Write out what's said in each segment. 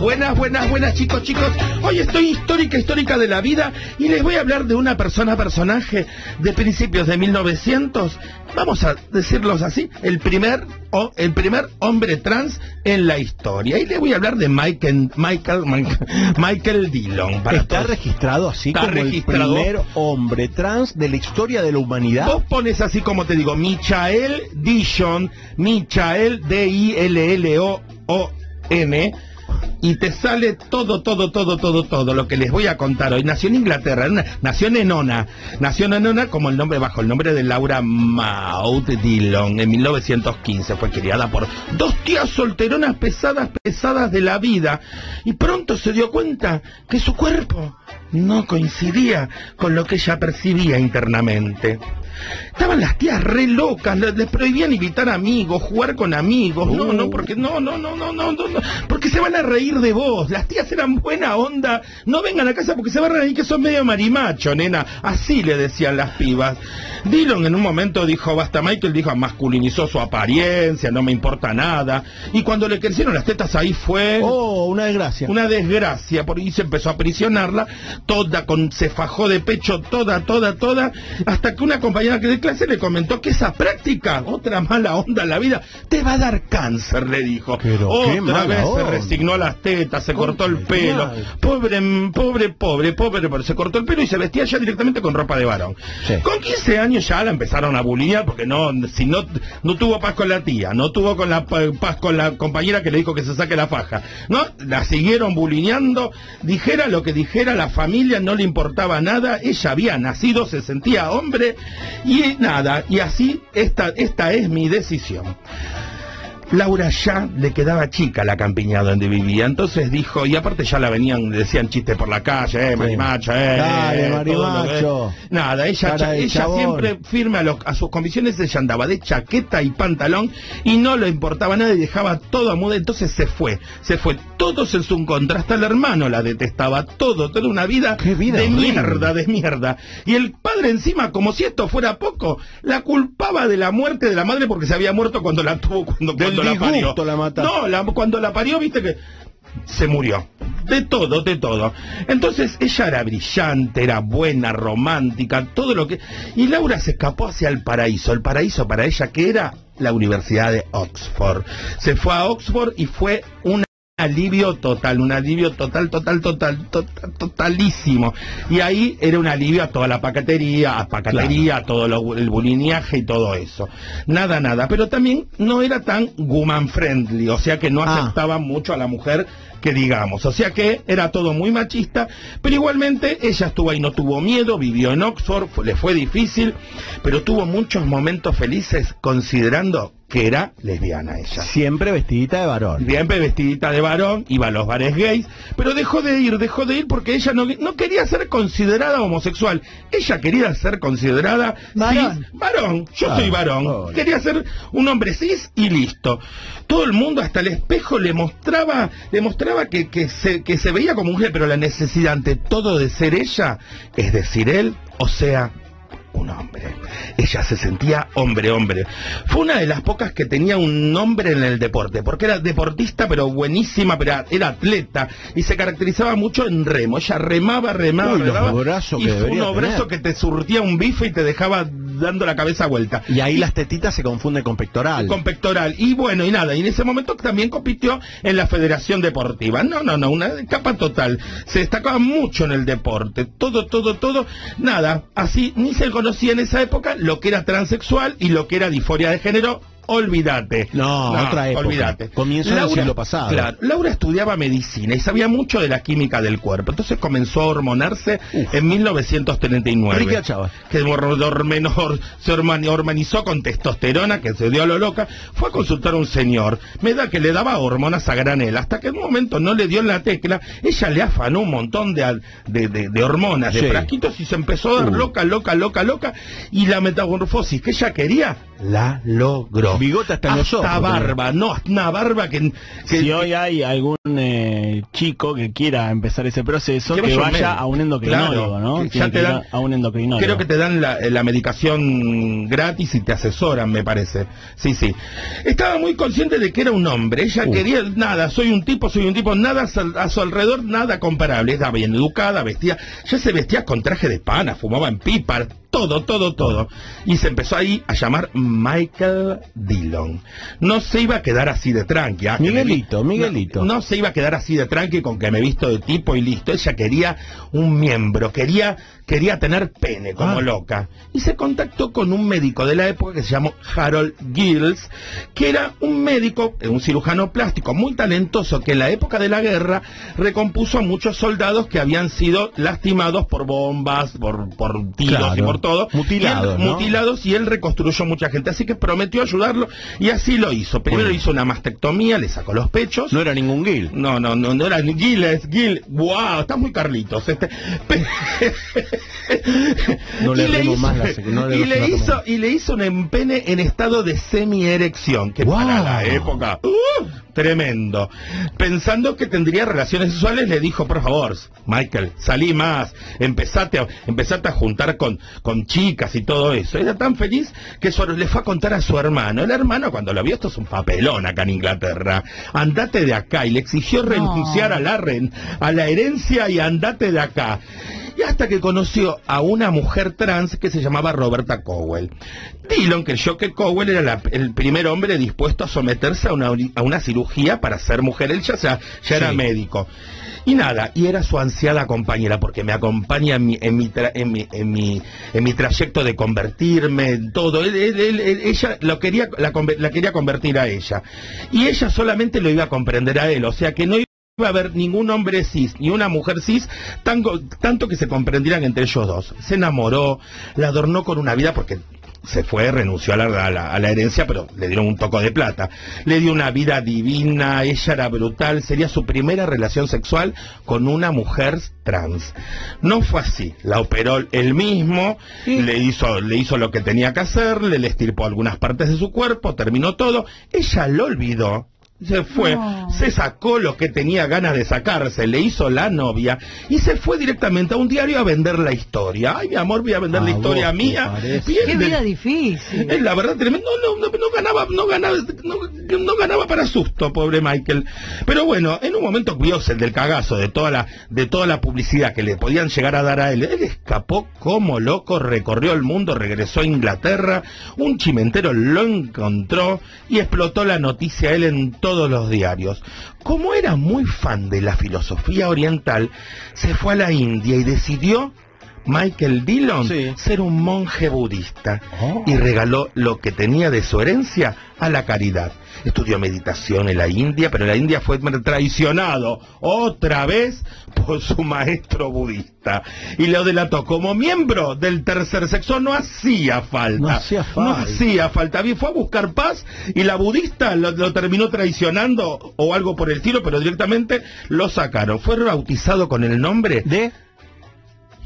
Buenas, buenas, buenas chicos, chicos. Hoy estoy histórica, histórica de la vida y les voy a hablar de una persona, personaje de principios de 1900. Vamos a decirlos así, el primer o el primer hombre trans en la historia. Y les voy a hablar de Michael Michael Michael Dillon. Para Está registrado así como el primer hombre trans de la historia de la humanidad. Vos pones así como te digo, Michael Dillon, Michael D I L L O O N y te sale todo, todo, todo, todo, todo lo que les voy a contar hoy. Nació en Inglaterra, nació en Enona, nació en Enona como el nombre bajo el nombre de Laura Maud Dillon en 1915. Fue criada por dos tías solteronas pesadas, pesadas de la vida y pronto se dio cuenta que su cuerpo no coincidía con lo que ella percibía internamente. Estaban las tías re locas, les, prohibían invitar amigos, jugar con amigos. No, no, porque no, no, no, no, no, no, porque se van a reír de vos. Las tías eran buena onda. No vengan a casa porque se van a reír que son medio marimacho, nena. Así le decían las pibas. Dillon en un momento dijo, basta, Michael dijo, masculinizó su apariencia, no me importa nada. Y cuando le crecieron las tetas ahí fue... Oh, una desgracia. Una desgracia, por ahí se empezó a prisionarla, toda, con, se fajó de pecho, toda, toda, toda, hasta que una compañera que de clase le comentó que esa práctica, otra mala onda en la vida, te va a dar cáncer, le dijo. Pero otra vez se resignó a las tetas, se cortó el pelo. Pobre, pobre, pobre, pobre, pero se cortó el pelo y se vestía ya directamente con ropa de varón. Con 15 años ya la empezaron a bulinear porque no, si no, no tuvo paz con la tía, no tuvo con la paz con la compañera que le dijo que se saque la faja, ¿no? La siguieron bulineando, dijera lo que dijera, la familia no le importaba nada, ella había nacido, se sentía hombre y nada, y así esta, esta es mi decisión. Laura ya le quedaba chica la campiña donde vivía, entonces dijo, y aparte ya la venían, decían chistes por la calle, eh, marimacho, eh. Dale, marimacho. nada, ella, ella siempre firme a, los, a sus convicciones, ella andaba de chaqueta y pantalón y no le importaba nada y dejaba todo a moda, entonces se fue, se fue, todos en su contra, hasta el hermano la detestaba, todo, toda una vida, de mierda, de mierda. Y el padre encima, como si esto fuera poco, la culpaba de la muerte de la madre porque se había muerto cuando la tuvo, cuando, la parió. no, cuando la parió, viste que se murió. De todo, de todo. Entonces ella era brillante, era buena, romántica, todo lo que... Y Laura se escapó hacia el paraíso. El paraíso para ella que era la Universidad de Oxford. Se fue a Oxford y fue una alivio total, un alivio total, total, total, total, totalísimo. Y ahí era un alivio a toda la paquetería, a paquetería, a todo el bulineaje y todo eso. Nada, nada. Pero también no era tan woman friendly, o sea que no ah. aceptaba mucho a la mujer que digamos. O sea que era todo muy machista, pero igualmente ella estuvo ahí, no tuvo miedo, vivió en Oxford, le fue difícil, pero tuvo muchos momentos felices considerando que era lesbiana ella. Siempre vestidita de varón. Siempre vestidita de varón, iba a los bares gays, pero dejó de ir, dejó de ir porque ella no, no quería ser considerada homosexual. Ella quería ser considerada varón. varón, yo soy varón. Quería ser un hombre cis y listo. Todo el mundo hasta el espejo le mostraba, le mostraba que, se, que se veía como mujer, pero la necesidad ante todo de ser ella, es decir, él, o sea, un hombre. Ella se sentía hombre, hombre. Fue una de las pocas que tenía un nombre en el deporte, porque era deportista, pero buenísima, pero era atleta, y se caracterizaba mucho en remo. Ella remaba, remaba, remaba, y fue un brazo que te surtía un bife y te dejaba dando la cabeza vuelta. Y ahí las tetitas se confunden con pectoral. Con pectoral. Y bueno, y nada, y en ese momento también compitió en la Federación Deportiva. No, no, no, una capa total. Se destacaba mucho en el deporte. Todo, todo, todo. Nada, así ni se conocía en esa época lo que era transexual y lo que era disforia de género olvídate. No, otra época. Olvídate. Comienzo del siglo pasado. Claro, Laura estudiaba medicina y sabía mucho de la química del cuerpo. Entonces comenzó a hormonarse en 1939. ¿Qué chava? Que se hormonizó con testosterona, que se dio a lo loca. Fue a consultar a un señor. Me da que le daba hormonas a granel. Hasta que en un momento no le dio en la tecla, ella le afanó un montón de, de, hormonas, de frasquitos y se empezó a dar loca, loca, loca, loca. Y la metamorfosis que ella quería, la logró. Bigota hasta, hasta barba, no, una barba que, Si hoy hay algún eh, chico que quiera empezar ese proceso, que, vaya a un endocrinólogo, ¿no? Ya te dan, a un endocrinólogo. Creo que te dan la, la, medicación gratis y te asesoran, me parece. Sí, sí. Estaba muy consciente de que era un hombre. Ella quería, nada, soy un tipo, soy un tipo, nada a su alrededor, nada comparable. Estaba bien educada, vestía, ya se vestía con traje de pana, fumaba en pipa, todo, todo, todo. Y se empezó ahí a llamar Michael Dillon. No se iba a quedar así de tranqui. Ah, Miguelito, Miguelito. No, se iba a quedar así de tranqui con que me visto de tipo y listo. Ella quería un miembro, quería, quería tener pene como ah. loca. Y se contactó con un médico de la época que se llamó Harold Gills, que era un médico, un cirujano plástico muy talentoso que en la época de la guerra recompuso a muchos soldados que habían sido lastimados por bombas, por, por tiros y por todo. Mutilados. Mutilados y él reconstruyó mucha gente. Así que prometió ayudarlo y así lo hizo. Primero hizo una mastectomía, le sacó los pechos. No era ningún Gil. No, no, no, no era Gil, es Gil. ¡Wow! Está muy Carlitos. Este. no le, le hizo, más y le hizo y le hizo un empene en estado de semi-erección, que para la época. ¡uh! Tremendo. Pensando que tendría relaciones sexuales, le dijo, por favor, Michael, salí más, empezate a, empezate a juntar con, con chicas y todo eso. Era tan feliz que le fue a contar a su hermano. El hermano cuando lo vio, esto es un papelón acá en Inglaterra, andate de acá y le exigió renunciar a la, a la herencia y andate de acá. Y hasta que conoció a una mujer trans que se llamaba Roberta Cowell. Dillon creyó que Cowell era el primer hombre dispuesto a someterse a una, a una cirugía para ser mujer. Él ya, ya, era médico. Y nada, y era su ansiada compañera, porque me acompaña en mi, en mi, en mi, en mi, en mi trayecto de convertirme, en todo. ella lo quería, la, la, quería convertir a ella. Y ella solamente lo iba a comprender a él, o sea que no iba a haber ningún hombre cis ni una mujer cis tanto, tanto que se comprendieran entre ellos dos. Se enamoró, la adornó con una vida porque se fue, renunció a la, a, la, herencia, pero le dieron un toco de plata. Le dio una vida divina, ella era brutal, sería su primera relación sexual con una mujer trans. No fue así, la operó él mismo, le, hizo, le hizo lo que tenía que hacer, le, le estirpó algunas partes de su cuerpo, terminó todo, ella lo olvidó se fue, se sacó lo que tenía ganas de sacarse, le hizo la novia y se fue directamente a un diario a vender la historia. Ay, mi amor, voy a vender la historia mía. Qué vida difícil. Es la verdad tremendo. No, no, no, ganaba, no ganaba, no, ganaba para susto, pobre Michael. Pero bueno, en un momento curioso el del cagazo de toda la, de toda la publicidad que le podían llegar a dar a él. Él escapó como loco, recorrió el mundo, regresó a Inglaterra, un chimentero lo encontró y explotó la noticia a él en todo todos los diarios. Como era muy fan de la filosofía oriental, se fue a la India y decidió Michael Dillon ser un monje budista oh. y regaló lo que tenía de su herencia a la caridad. Estudió meditación en la India, pero en la India fue traicionado otra vez por su maestro budista y lo delató como miembro del tercer sexo. No hacía falta. No hacía falta. No hacía falta. Fue a buscar paz y la budista lo, lo terminó traicionando o algo por el estilo, pero directamente lo sacaron. Fue bautizado con el nombre de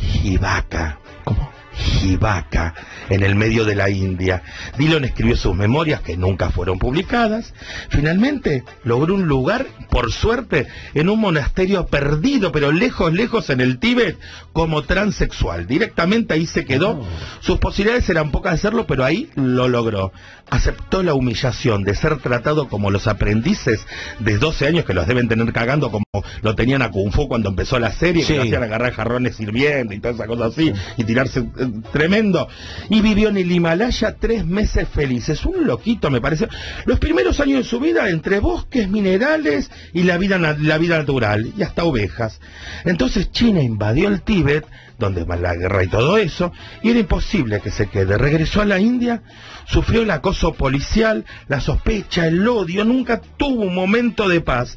Hibaka. ¿Cómo? Hibaka, en el medio de la India. Dillon escribió sus memorias que nunca fueron publicadas. Finalmente logró un lugar, por suerte, en un monasterio perdido, pero lejos, lejos en el Tíbet, como transexual. Directamente ahí se quedó. Oh. Sus posibilidades eran pocas de hacerlo, pero ahí lo logró. Aceptó la humillación de ser tratado como los aprendices de 12 años que los deben tener cagando como lo tenían a Kung Fu cuando empezó la serie, que lo hacían agarrar jarrones sirviendo y todas esas cosas así, y tirarse tremendo. Y vivió en el Himalaya tres meses felices. Un loquito, me parece. Los primeros años de su vida entre bosques, minerales y la vida, la vida natural, y hasta ovejas. Entonces China invadió el Tíbet, donde va la guerra y todo eso, y era imposible que se quede. Regresó a la India, sufrió el acoso policial, la sospecha, el odio, nunca tuvo un momento de paz.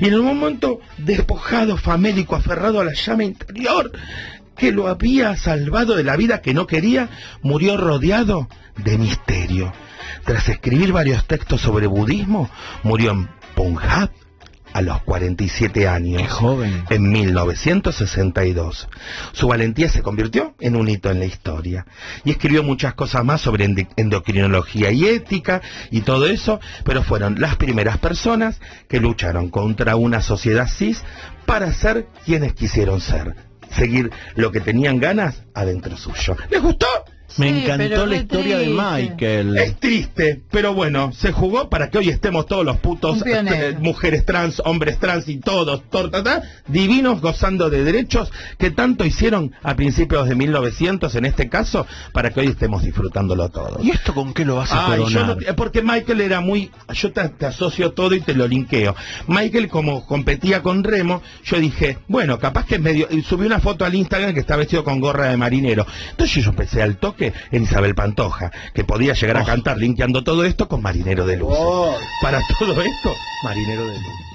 Y en un momento despojado, famélico, aferrado a la llama interior, que lo había salvado de la vida que no quería, murió rodeado de misterio. Tras escribir varios textos sobre budismo, murió en Punjab, a los 47 años. Qué joven. En 1962. Su valentía se convirtió en un hito en la historia. Y escribió muchas cosas más sobre endocrinología y ética y todo eso, pero fueron las primeras personas que lucharon contra una sociedad cis para ser quienes quisieron ser. Seguir lo que tenían ganas adentro suyo. ¿Les gustó? Me encantó la historia de Michael. Es triste, pero bueno, se jugó para que hoy estemos todos los putos, eh, mujeres trans, hombres trans y todos, torta, divinos, gozando de derechos que tanto hicieron a principios de 1900, en este caso, para que hoy estemos disfrutándolo todo. ¿Y esto con qué lo vas a Ay, porque Michael era muy... Yo te, asocio todo y te lo linkeo. Michael, como competía con Remo, yo dije, bueno, capaz que es medio... Subí una foto al Instagram que está vestido con gorra de marinero. Entonces yo pensé al toque en Isabel Pantoja, que podía llegar a oh. cantar limpiando todo esto con Marinero de Luz. Oh. Para todo esto, Marinero de Luz.